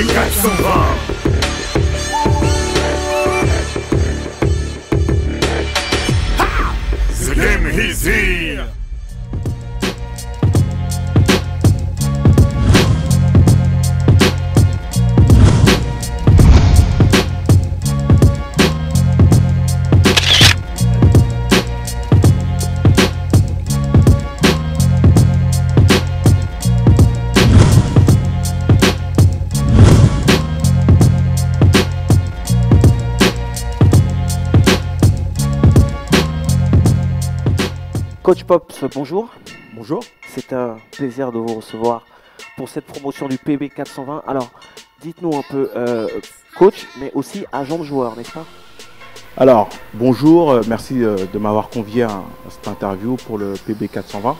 The Coach Pops, bonjour. Bonjour. C'est un plaisir de vous recevoir pour cette promotion du PB 420. Alors, dites-nous un peu, euh, coach, mais aussi agent de joueur, n'est-ce pas? Alors, bonjour, euh, merci euh, de m'avoir convié à, cette interview pour le PB 420.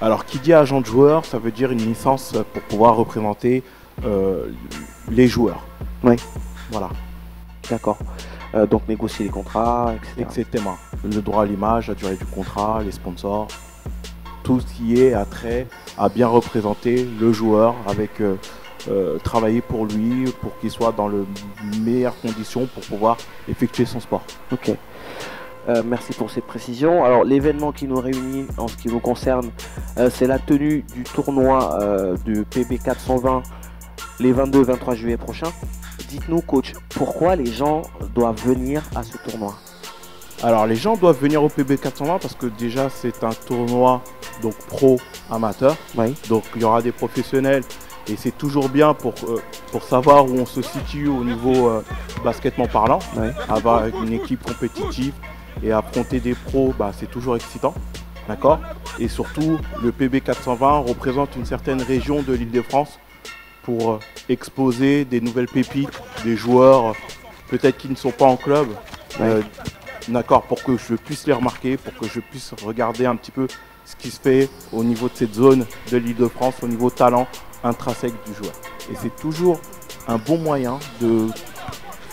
Alors, qui dit agent de joueur, ça veut dire une licence pour pouvoir représenter euh, les joueurs. Oui. Voilà, D'accord. Euh, donc négocier les contrats, etc. etc. Le droit à l'image, la durée du contrat, les sponsors, tout ce qui est attrait à bien représenter le joueur avec euh, euh, travailler pour lui, pour qu'il soit dans les meilleures conditions pour pouvoir effectuer son sport. Ok. Euh, merci pour ces précisions. Alors, l'événement qui nous réunit en ce qui nous concerne, c'est la tenue du tournoi du PB 420 les 22 et 23 juillet prochains. Dites-nous, coach, pourquoi les gens doivent venir à ce tournoi? Alors les gens doivent venir au PB 420 parce que déjà c'est un tournoi donc pro amateur. Oui. Donc il y aura des professionnels et c'est toujours bien pour, euh, pour savoir où on se situe au niveau euh, basketement parlant. Oui. Avoir une équipe compétitive et affronter des pros, bah, c'est toujours excitant. D'accord? Et surtout, le PB 420 représente une certaine région de l'île de France pour euh, exposer des nouvelles pépites, des joueurs euh, peut-être qui ne sont pas en club. euh, D'accord, pour que je puisse les remarquer, pour que je puisse regarder un petit peu ce qui se fait au niveau de cette zone de l'île de France, au niveau talent intrinsèque du joueur. Et c'est toujours un bon moyen de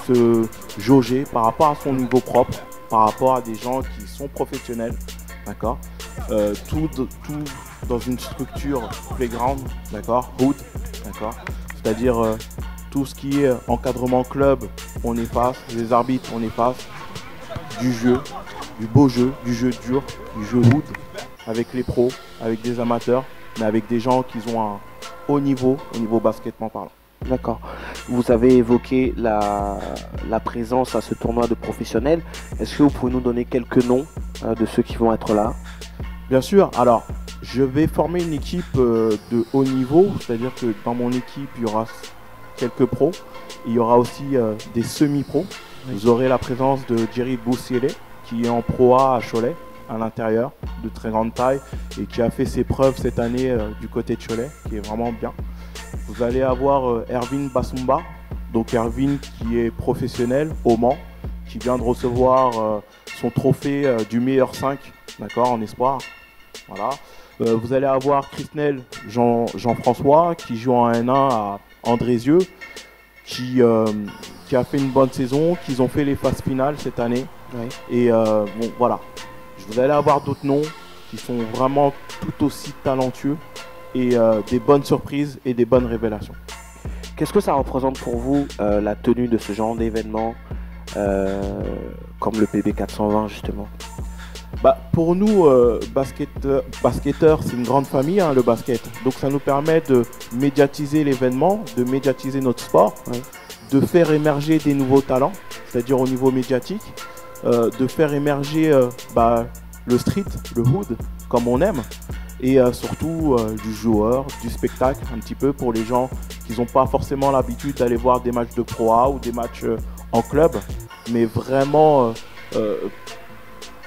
se jauger par rapport à son niveau propre, par rapport à des gens qui sont professionnels, d'accord? Euh, tout, dans une structure playground, d'accord? Hood, d'accord? C'est-à-dire euh, tout ce qui est encadrement club, on efface, les arbitres, on efface, du jeu, du beau jeu, du jeu dur, du jeu hood, avec les pros, avec des amateurs, mais avec des gens qui ont un haut niveau, au niveau basketement parlant. D'accord. Vous avez évoqué la, la présence à ce tournoi de professionnels. Est-ce que vous pouvez nous donner quelques noms euh, de ceux qui vont être là? Bien sûr, alors je vais former une équipe euh, de haut niveau, c'est-à-dire que dans mon équipe il y aura quelques pros, il y aura aussi euh, des semi-pros. Vous aurez la présence de Jerry Boussiele qui est en Pro A à Cholet, à l'intérieur, de très grande taille et qui a fait ses preuves cette année euh, du côté de Cholet, qui est vraiment bien. Vous allez avoir euh, Erwin Basumba, donc Erwin qui est professionnel au Mans, qui vient de recevoir euh, son trophée du meilleur 5, d'accord, en espoir. Voilà. Vous allez avoir Christnel Jean- Jean-François qui joue en N1 à Andrézieux, qui, qui a fait une bonne saison, qu'ils ont fait les phases finales cette année. Oui. Et euh, bon, voilà. Vous allez avoir d'autres noms qui sont vraiment tout aussi talentueux et euh, des bonnes surprises et des bonnes révélations. Qu'est-ce que ça représente pour vous euh, la tenue de ce genre d'événement comme le PB 420 justement? Bah, pour nous, euh, basket- basketteurs, c'est une grande famille, hein, le basket. Donc ça nous permet de médiatiser l'événement, de médiatiser notre sport, Ouais. De faire émerger des nouveaux talents, c'est-à-dire au niveau médiatique, euh, de faire émerger euh, bah, le street, le hood, comme on aime, et euh, surtout du joueur, du spectacle, un petit peu pour les gens qui n'ont pas forcément l'habitude d'aller voir des matchs de Pro A ou des matchs en club, mais vraiment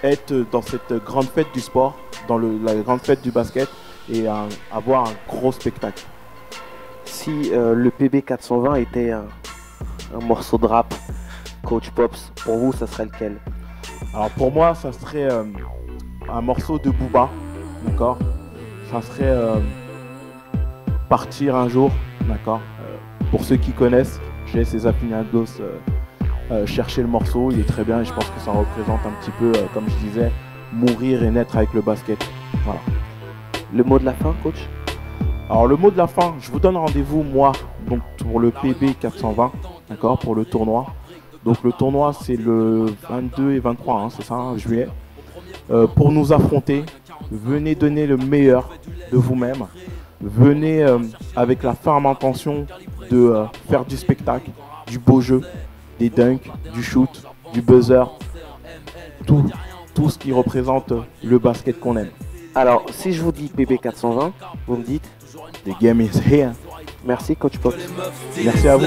être dans cette grande fête du sport, dans la grande fête du basket et avoir un gros spectacle. Si le PB 420 était un morceau de rap, Coach Pops, pour vous, ça serait lequel? Alors pour moi, ça serait euh, un morceau de Booba, d'accord? Ça serait euh, Partir un jour, d'accord? Euh, Pour ceux qui connaissent, j'ai euh, euh, chercher le morceau, il est très bien et je pense que ça représente un petit peu, comme je disais, mourir et naître avec le basket. Voilà. Le mot de la fin, Coach? Alors le mot de la fin, je vous donne rendez-vous moi donc pour le PB 420, d'accord, pour le tournoi. Donc le tournoi c'est le 22 et 23, hein, c'est ça, hein, juillet. Euh, pour nous affronter, venez donner le meilleur de vous-même. Venez euh, avec la ferme intention de euh, faire du spectacle, du beau jeu, des dunks, du shoot, du buzzer, tout, tout ce qui représente le basket qu'on aime. Alors, si je vous dis PB420, vous me dites The game is here. Merci, Coach Pop. Merci à vous.